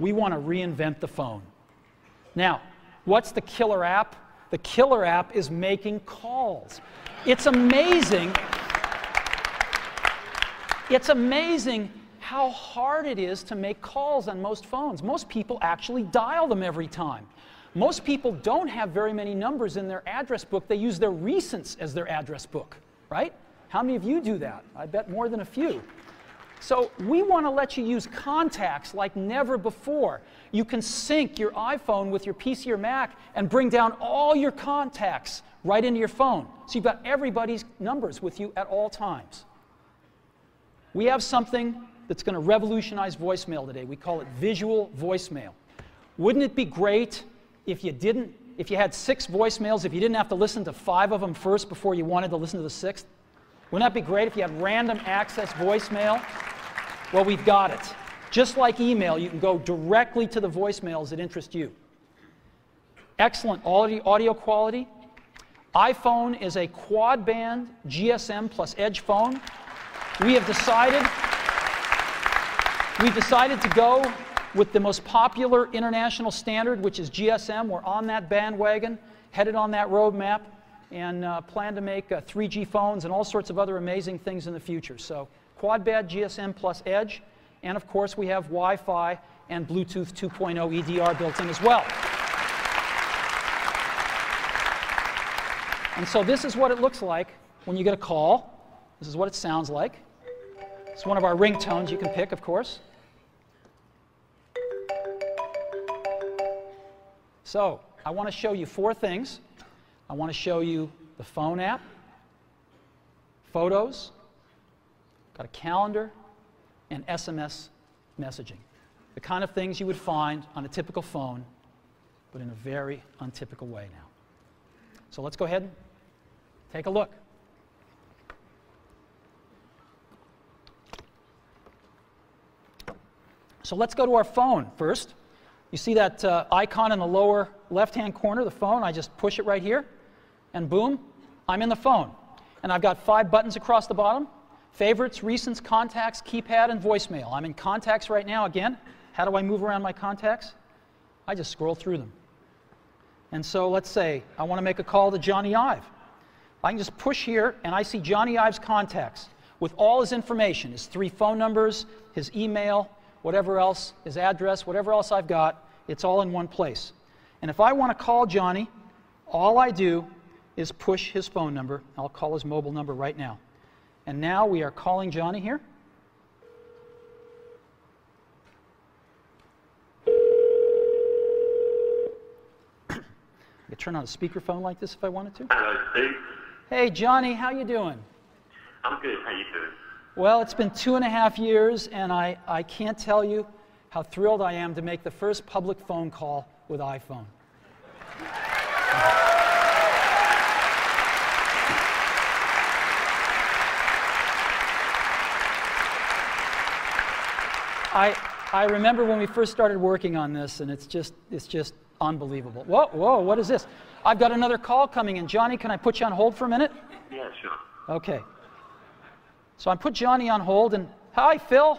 We want to reinvent the phone. Now, what's the killer app? The killer app is making calls. It's amazing. It's amazing how hard it is to make calls on most phones. Most people actually dial them every time. Most people don't have very many numbers in their address book. They use their recents as their address book, right? How many of you do that? I bet more than a few. So we want to let you use contacts like never before. You can sync your iPhone with your PC or Mac and bring down all your contacts right into your phone. So you've got everybody's numbers with you at all times. We have something that's going to revolutionize voicemail today. We call it visual voicemail. Wouldn't it be great if you didn't, if you had six voicemails, if you didn't have to listen to five of them first before you wanted to listen to the sixth? Wouldn't that be great if you had random access voicemail? Well, we've got it. Just like email, you can go directly to the voicemails that interest you. Excellent audio, quality. iPhone is a quad band GSM plus EDGE phone. We have decided we've decided to go with the most popular international standard, which is GSM. We're on that bandwagon, headed on that roadmap, and uh, plan to make uh, 3G phones and all sorts of other amazing things in the future. So quad band GSM plus EDGE, and of course we have Wi-Fi and Bluetooth 2.0 EDR built in as well. And so this is what it looks like when you get a call. This is what it sounds like. It's one of our ringtones you can pick, of course. So I want to show you four things. I want to show you the phone app, photos, got a calendar, and SMS messaging. The kind of things you would find on a typical phone, but in a very untypical way now. So let's go ahead and take a look. So let's go to our phone first. You see that uh, icon in the lower left-hand corner, the phone? I just push it right here, and boom, I'm in the phone. And I've got five buttons across the bottom. Favorites, recents, contacts, keypad, and voicemail. I'm in contacts right now again. How do I move around my contacts? I just scroll through them. And so let's say I want to make a call to Jony Ive. I can just push here, and I see Jony Ive's contacts with all his information, his three phone numbers, his email, whatever else, his address, whatever else I've got, it's all in one place. And if I want to call Jony, all I do is push his phone number. I'll call his mobile number right now. And now we are calling Jony here. I could turn on a speakerphone like this if I wanted to. Hello, Steve. Hey, Jony, how you doing? I'm good. How you doing? Well, it's been two and a half years, and I, I can't tell you how thrilled I am to make the first public phone call with iPhone. I, I remember when we first started working on this, and it's just, it's just unbelievable. Whoa, whoa, what is this? I've got another call coming in. Jony, can I put you on hold for a minute? Yeah, sure. Okay. So I put Jony on hold, and hi, Phil.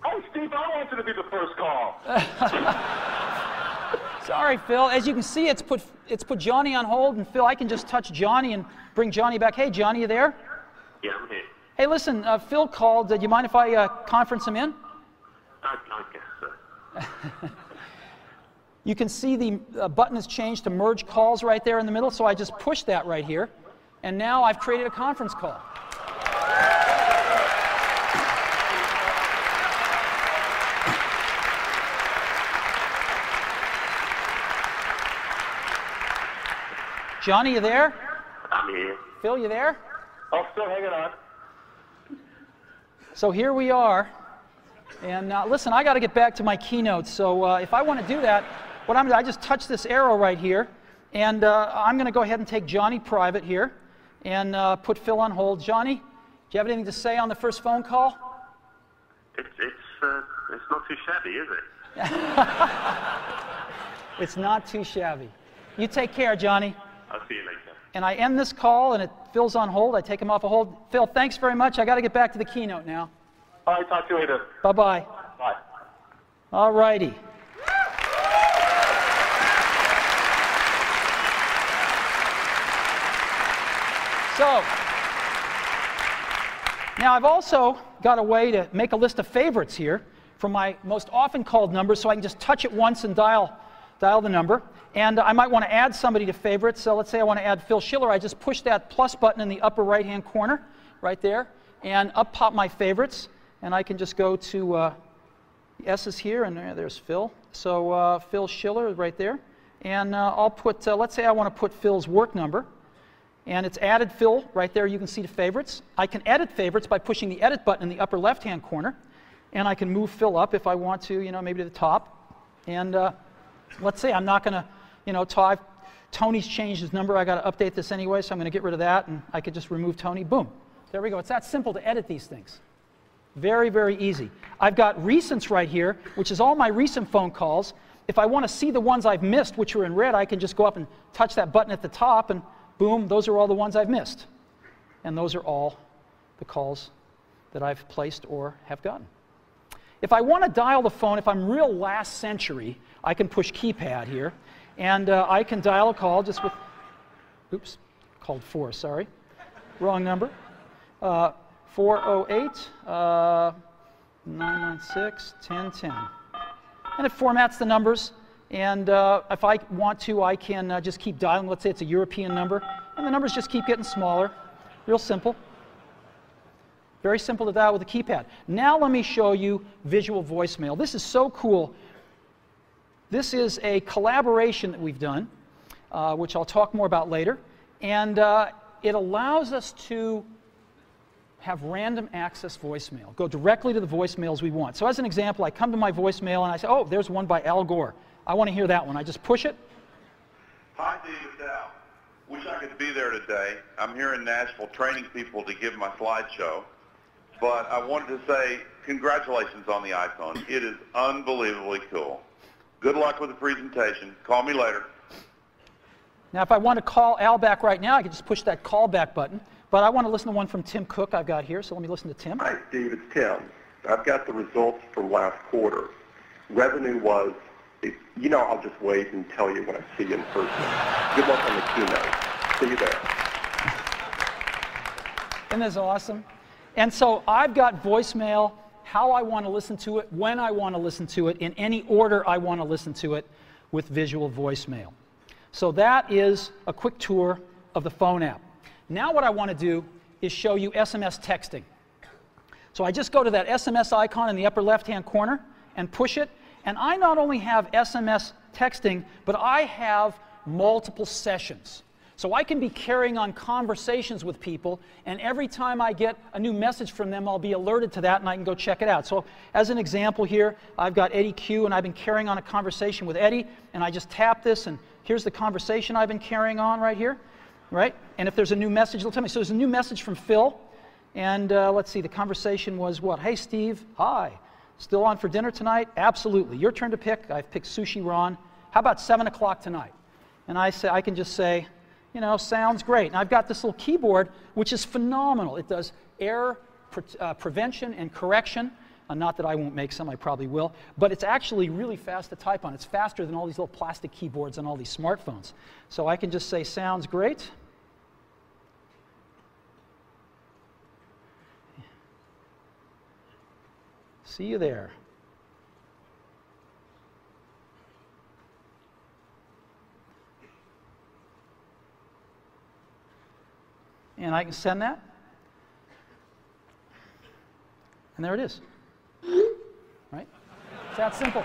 Hi, Steve. I wanted to be the first call. Sorry, Phil. As you can see, it's put, it's put Jony on hold, and Phil, I can just touch Jony and bring Jony back. Hey, Jony, you there? Yeah, I'm here. Hey, listen, uh, Phil called. Uh, do you mind if I uh, conference him in? I, I guess so. You can see the uh, button has changed to merge calls right there in the middle, so I just pushed that right here. And now I've created a conference call. Jony, you there? I'm here. Phil, you there? I'm still hanging on. So here we are. And uh, listen, I got to get back to my keynote. So uh, if I want to do that, what I'm I just touch this arrow right here, and uh, I'm going to go ahead and take Jony private here, and uh, put Phil on hold. Jony, do you have anything to say on the first phone call? It's it's uh, it's not too shabby, is it? It's not too shabby. You take care, Jony. I'll see you later. And I end this call, and it Phil's on hold. I take him off a hold. Phil, thanks very much. I got to get back to the keynote now. All right, talk to you later. Bye bye. Bye. All righty. So, now I've also got a way to make a list of favorites here for my most often called numbers so I can just touch it once and dial, dial the number. And I might want to add somebody to favorites. So let's say I want to add Phil Schiller. I just push that plus button in the upper right hand corner right there and up pop my favorites. And I can just go to uh, the S's here and there's Phil. So uh, Phil Schiller right there. And uh, I'll put, uh, let's say I want to put Phil's work number. And it's added Phil right there. You can see the favorites. I can edit favorites by pushing the edit button in the upper left hand corner. And I can move Phil up if I want to, you know, maybe to the top. And uh, let's say I'm not going to, you know, I've, Tony's changed his number. I got to update this anyway, so I'm going to get rid of that. And I could just remove Tony. Boom. There we go. It's that simple to edit these things. Very, very easy. I've got recents right here, which is all my recent phone calls. If I want to see the ones I've missed, which are in red, I can just go up and touch that button at the top, and boom, those are all the ones I've missed. And those are all the calls that I've placed or have gotten. If I want to dial the phone, if I'm real last century, I can push keypad here, and uh, I can dial a call just with, oops, called four, sorry, wrong number. Uh, 408 uh, 996 1010. And it formats the numbers. And uh, if I want to, I can uh, just keep dialing. Let's say it's a European number. And the numbers just keep getting smaller. Real simple. Very simple to dial with a keypad. Now let me show you visual voicemail. This is so cool. This is a collaboration that we've done, uh, which I'll talk more about later. And uh, it allows us to have random access voicemail. Go directly to the voicemails we want. So as an example, I come to my voicemail and I say, oh, there's one by Al Gore. I want to hear that one. I just push it. Hi, David Al. Wish I could be there today. I'm here in Nashville training people to give my slideshow. But I wanted to say congratulations on the iPhone. It is unbelievably cool. Good luck with the presentation. Call me later. Now, if I want to call Al back right now, I can just push that call back button. But I want to listen to one from Tim Cook I've got here, so let me listen to Tim. Hi, Steve. It's Tim. I've got the results from last quarter. Revenue was, you know, I'll just wait and tell you when I see you in person. Good luck on the keynote. See you there. Isn't this awesome? And so I've got voicemail, how I want to listen to it, when I want to listen to it, in any order I want to listen to it with visual voicemail. So that is a quick tour of the phone app. Now what I want to do is show you SMS texting. So I just go to that SMS icon in the upper left-hand corner and push it, and I not only have SMS texting, but I have multiple sessions. So I can be carrying on conversations with people, and every time I get a new message from them, I'll be alerted to that and I can go check it out. So, as an example here, I've got Eddy Cue, and I've been carrying on a conversation with Eddie, and I just tap this, and here's the conversation I've been carrying on right here right? And if there's a new message, they'll tell me. So there's a new message from Phil. And uh, let's see, the conversation was what? Hey, Steve, hi. Still on for dinner tonight? Absolutely. Your turn to pick. I've picked Sushi Ran. How about 7 o'clock tonight? And I, say, I can just say, you know, sounds great. And I've got this little keyboard, which is phenomenal. It does error pre uh, prevention and correction. Uh, not that I won't make some, I probably will. But it's actually really fast to type on. It's faster than all these little plastic keyboards on all these smartphones. So I can just say, sounds great. See you there. And I can send that. And there it is. It's that simple.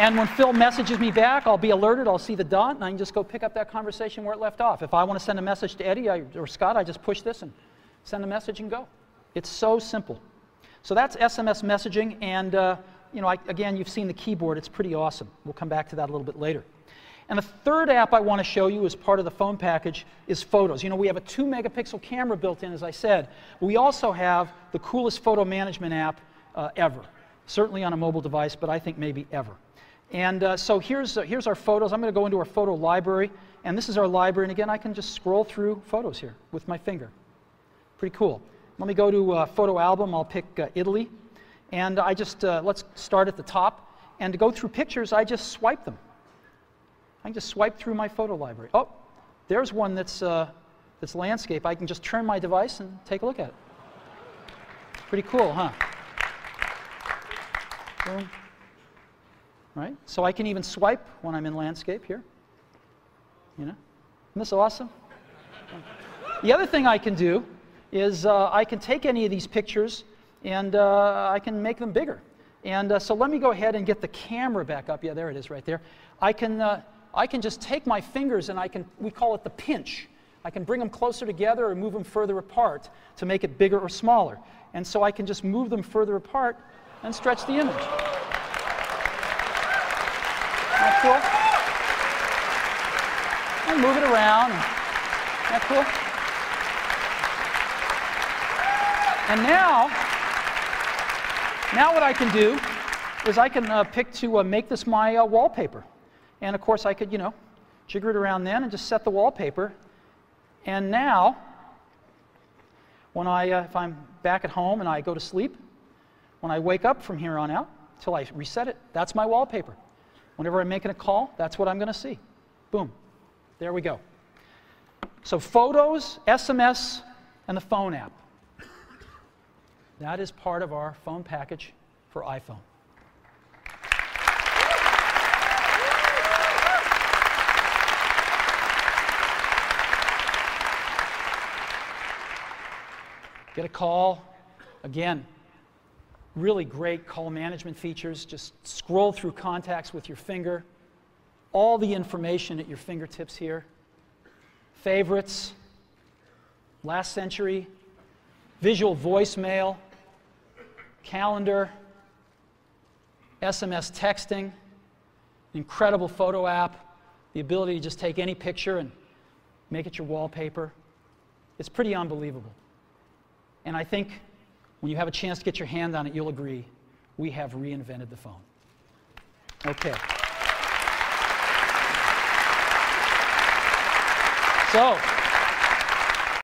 And when Phil messages me back, I'll be alerted, I'll see the dot, and I can just go pick up that conversation where it left off. If I want to send a message to Eddy or Scott, I just push this and send a message and go. It's so simple. So that's SMS messaging, and uh, you know, I, again, you've seen the keyboard. It's pretty awesome. We'll come back to that a little bit later. And the third app I want to show you as part of the phone package is photos. You know, we have a two megapixel camera built in, as I said. We also have the coolest photo management app uh, ever. Certainly on a mobile device, but I think maybe ever. And uh, so here's, uh, here's our photos. I'm going to go into our photo library. And this is our library. And again, I can just scroll through photos here with my finger. Pretty cool. Let me go to uh, photo album. I'll pick uh, Italy. And I just, uh, let's start at the top. And to go through pictures, I just swipe them. I can just swipe through my photo library. Oh, there's one that's, uh, that's landscape. I can just turn my device and take a look at it. Pretty cool, huh? Boom. Right? So I can even swipe when I'm in landscape here. You know? Isn't this awesome? The other thing I can do is uh, I can take any of these pictures and uh, I can make them bigger. And uh, so let me go ahead and get the camera back up. Yeah, there it is right there. I can, uh, I can just take my fingers and I can, we call it the pinch. I can bring them closer together or move them further apart to make it bigger or smaller. And so I can just move them further apart and stretch the image. That cool? And move it around. That cool? And now, now what I can do is I can uh, pick to uh, make this my uh, wallpaper. And of course I could, you know, jigger it around then and just set the wallpaper. And now, when I, uh, if I'm back at home and I go to sleep, when I wake up from here on out, till I reset it, that's my wallpaper. Whenever I'm making a call, that's what I'm going to see. Boom. There we go. So photos, SMS, and the phone app. That is part of our phone package for iPhone. Get a call. Again, really great call management features. Just scroll through contacts with your finger. All the information at your fingertips here. Favorites, last century, visual voicemail, calendar, SMS texting, incredible photo app, the ability to just take any picture and make it your wallpaper. It's pretty unbelievable. And I think when you have a chance to get your hand on it, you'll agree we have reinvented the phone. Okay. So,